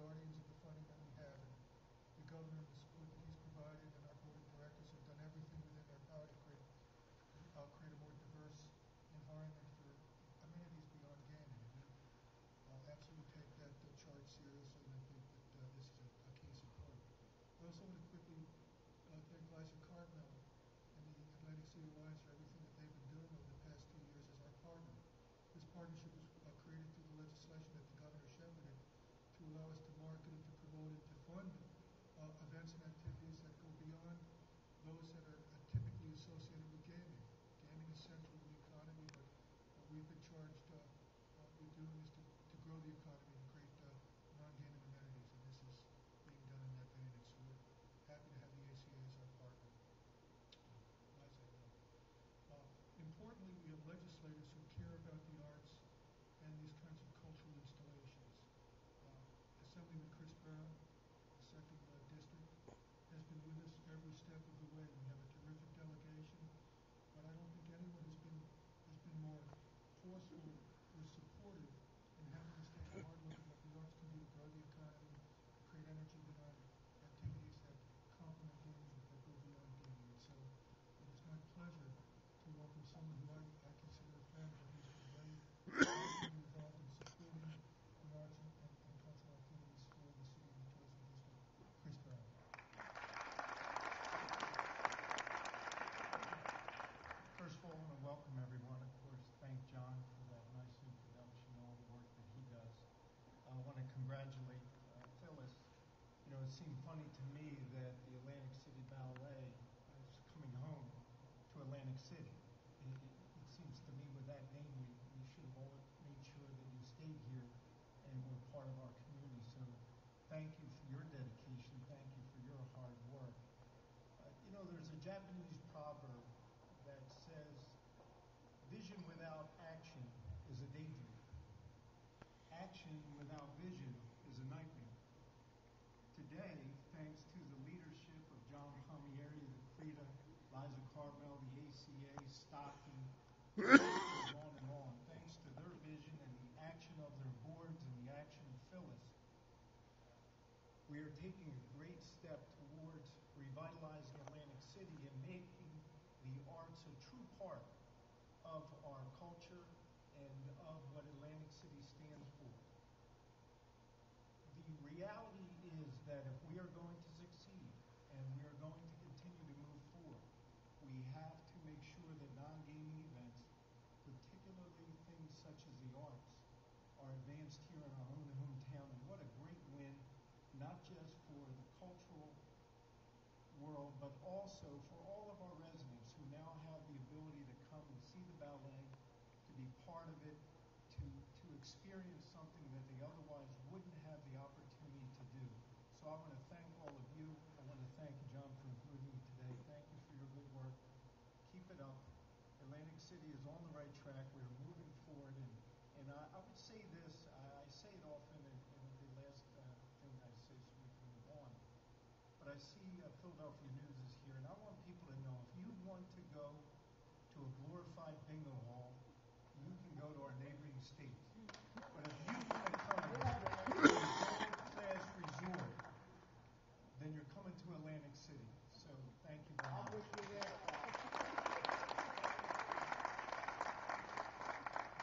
guardians of the funding that we have. And the governor and the support that he's provided and our board of directors have done everything within their power to create, uh, create a more diverse environment for amenities beyond gaming. And we uh, absolutely take that uh, charge seriously, and I think that uh, this is a, a case in point. I also want to quickly uh, thank Liza Cartmell and the Atlantic City Alliance for everything that they've been doing over the past two years as our partner. This partnership was uh, created through the legislation that the allow us to market and to promote and to fund uh, events and activities that go beyond those that are uh, typically associated with gaming. Gaming is central to the economy, but what we've been charged uh, uh, with doing is to, to grow the economy and create uh, non-gaming amenities, and this is being done in that vein. And so we're happy to have the ACA as our partner. Uh. Uh, importantly, we have legislators who care about the arts and these kinds of cultural installations. Assemblyman Chris Brown, the second uh, district, has been with us every step of the way. We have a terrific delegation, but I don't think anyone has been has been more forceful or supportive in having us take a hard look at what the arts can do to grow the economy, create energy behind activities that complement gaming, that go beyond gaming. And so it is my pleasure to welcome someone who I, I consider a friend, but who's been very actively involved in supporting the arts and, and, and cultural activities for the city of New Jersey District, Chris Brown. First of all, I want to welcome everyone. Of course, thank John for that nice introduction, all the work that he does. I want to congratulate uh, Phyllis. You know, it seemed funny to me that the Atlantic City Ballet is coming home to Atlantic City. It, it, it seems to me with that name, we, we should have all made sure that you stayed here and were part of our community. So thank you for your dedication. Thank you for your hard work. Uh, you know, there's a Japanese proverb that says, vision without action is a daydream. Action without vision is a nightmare. Today, thanks to the leadership of John Palmieri, the CRDA, Liza Cartmell, the ACA, Stockton, and on and on, thanks to their vision and the action of their boards and the action of Phyllis, we are taking a great step towards revitalizing Atlantic City and making the arts a true part of our culture and of what Atlantic City stands for. The reality that if we are going to succeed and we are going to continue to move forward, we have to make sure that non-gaming events, particularly things such as the arts, are advanced here in our own hometown. And what a great win, not just for the cultural world, but also for all of our residents who now have the ability to come and see the ballet, to be part of it, to, to experience something that they otherwise wouldn't have the opportunity to do. So I want to thank all of you. I want to thank John for including me today. Thank you for your good work. Keep it up. Atlantic City is on the right track. We're moving forward. And, and I, I would say this, I, I say it often, and, and the last uh, thing I say so we can move on. But I see uh, Philadelphia News is here, and I want people to know if you want to go to a glorified bingo hall, you can go to our neighboring states. But if you want to come to a world-class resort, then you're coming to Atlantic City. So thank you very much. I wish you there.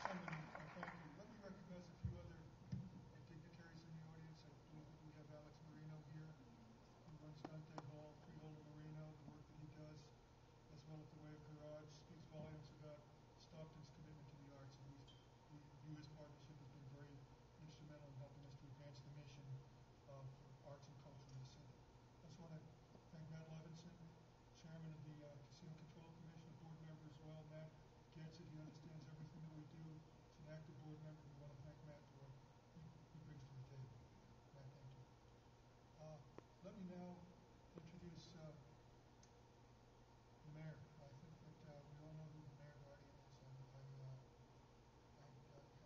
Chairman, uh, thank you. Let me recognize a few other uh, dignitaries in the audience. I believe that we have Alex Marino here, who runs Dante Hall, Freeholder Marino, the work that he does, as well at the Wave Garage, speaks volumes about Stockton's commitment to the arts, and we we view his partnership as being very instrumental in helping us to advance the mission of arts and culture in the city. I just want to thank Matt Levinson, Chairman of the uh, Casino Control Commission, a board member as well. Matt gets it. He understands everything that we do. He's an active board member. We want to thank Matt for what he, he brings to the table. Matt, thank you. Uh, let me now introduce uh, the mayor. I think that uh, we all know who the mayor guardian is. And I, uh, I uh,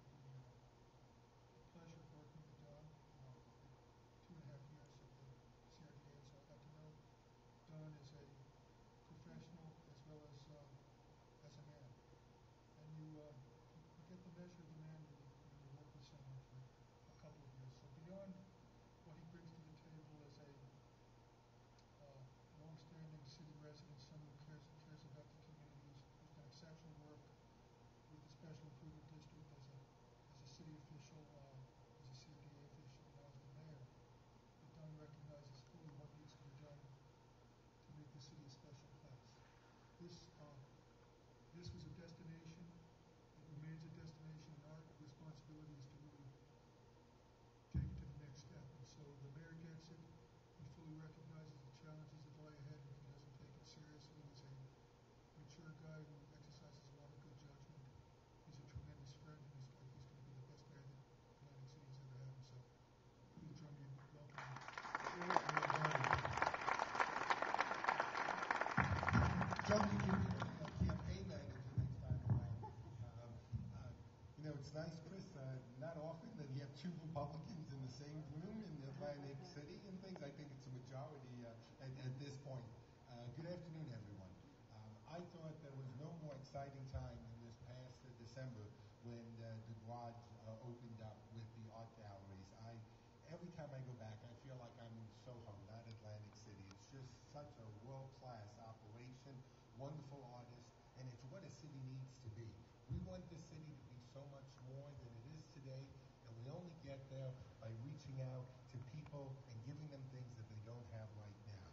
measure of the man that he, he worked with someone for a couple of years. So beyond what he brings to the table as a uh, longstanding city resident, someone who cares, cares about the community, who's, who's done exceptional work with the Special Improvement District as a, as a city official, uh, as a CDA official, now as the mayor. But Don recognizes fully what needs to be done to make the city a special class. This, uh, this was a destination, it remains a destination, and our responsibility is to really take it to the next step. And so the mayor gets it, he fully recognizes the challenges that lie ahead, and he doesn't take it seriously. He's a mature guy who exercises a lot of good judgment. He's a tremendous friend, and he's, he's going to be the best mayor that Atlantic City's ever had. And so please join me in welcoming Mayor Guardian. John, you can campaign manager next time around. Um, uh, You know, it's nice, Chris, uh, not often that you have two Republicans in the same room in Atlantic City and things. I think it's a majority uh, at, at this point. Uh, Good afternoon, everyone. Um, I thought there was no more exciting time than this past uh, December when uh, the garage uh, opened up with the art galleries. I, every time I go back, I feel like I'm in Soho, not Atlantic City. It's just such a world-class operation, wonderful artists, and it's what a city needs to be. We want this city to be so much more than it is today, and we only get there by reaching out to people and giving them things that they don't have right now.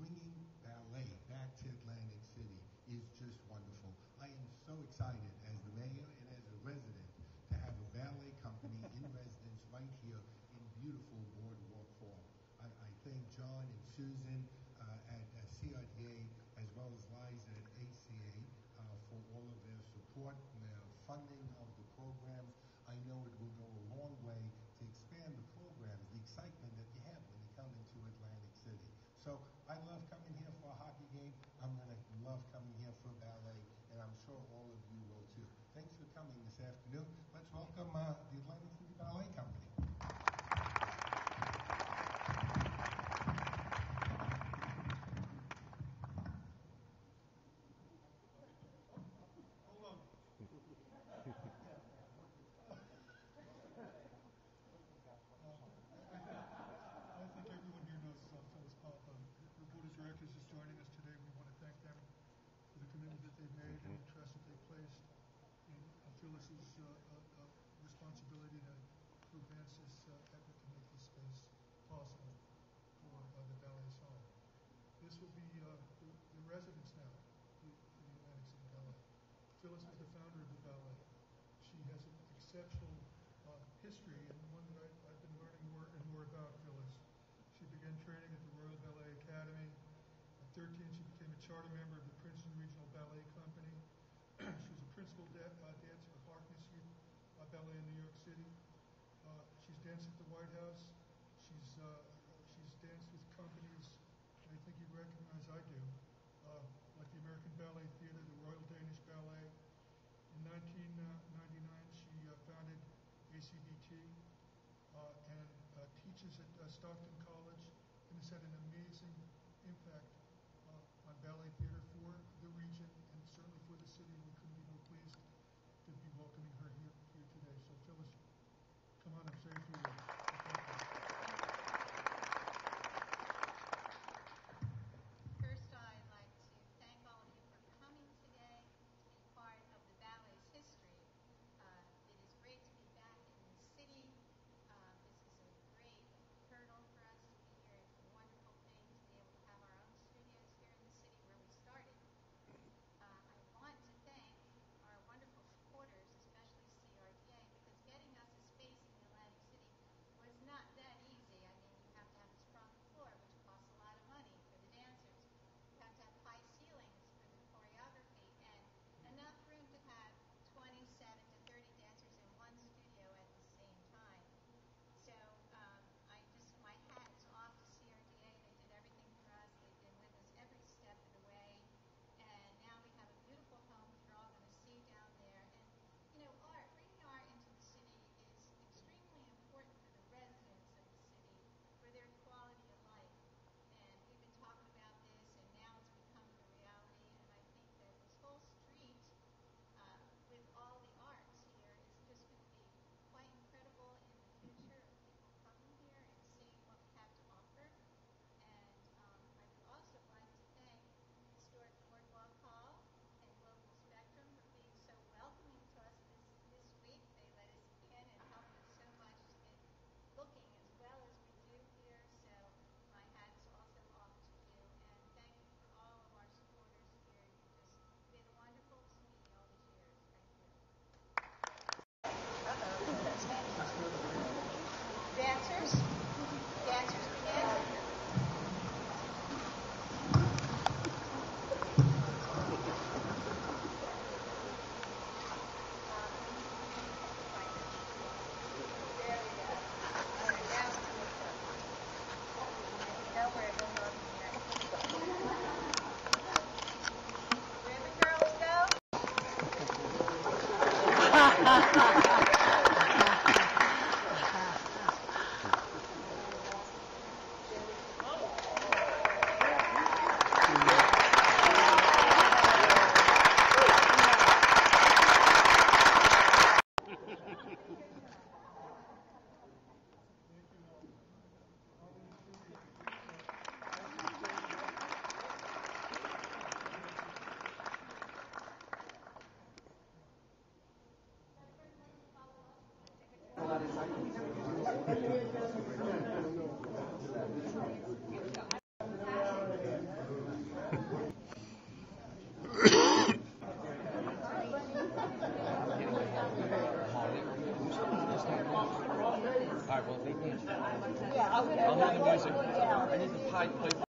Bringing ballet back to Atlantic City is just wonderful. I am so excited as the mayor and as a resident to have a ballet company in residence right here in beautiful Boardwalk Hall. I, I thank John and Susan uh, at uh, CRDA as well as Liza at ACA uh, for all of their support and their funding of the programs. I know it will go a long way to expand the programs, the excitement that you have when you come into Atlantic City. So I love coming here for a hockey game. I'm going to love coming here for ballet, and I'm sure all of you will too. Thanks for coming this afternoon. Let's welcome uh, the Atlantic City Ballet Company. Hold on. I think everyone here knows uh, Phyllis Papa. Her board of directors is joining us today. We want to thank them for the commitment that they've made and the trust that they placed in Phyllis's uh, uh, uh, responsibility to advance this effort to make this space possible for the ballet song. This will be the residence now for the Atlantic City Ballet. Phyllis is the founder of the ballet. She has an exceptional uh, history and one that I, I've been learning more and more about Phyllis. She began training at the Royal Ballet Academy. At 13, she became a charter member of the Princeton Regional Ballet Company. she was a principal da- uh, dancer for Harkness Youth uh, Ballet in New York City. Uh, she's danced at the White House. She's uh, she's danced with companies I think you'd recognize I do, uh, like the American Ballet Theatre, the Royal Danish Ballet. In 1999, she uh, founded ACBT uh, and uh, teaches at Stockton College and has had an amazing impact on ballet theater for the region and certainly for the city. We couldn't be more pleased to be welcoming her here, today. Come on and say a few words. I need